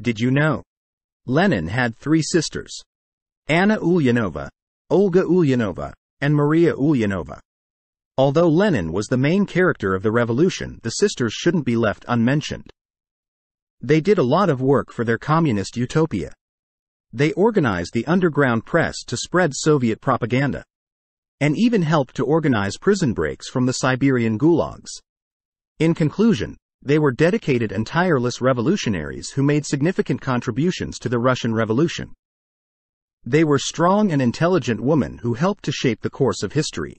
Did you know? Lenin had three sisters Anna Ulyanova, Olga Ulyanova, and Maria Ulyanova. Although Lenin was the main character of the revolution, the sisters shouldn't be left unmentioned. They did a lot of work for their communist utopia. They organized the underground press to spread Soviet propaganda. And even helped to organize prison breaks from the Siberian gulags. In conclusion, they were dedicated and tireless revolutionaries who made significant contributions to the Russian Revolution. They were strong and intelligent women who helped to shape the course of history.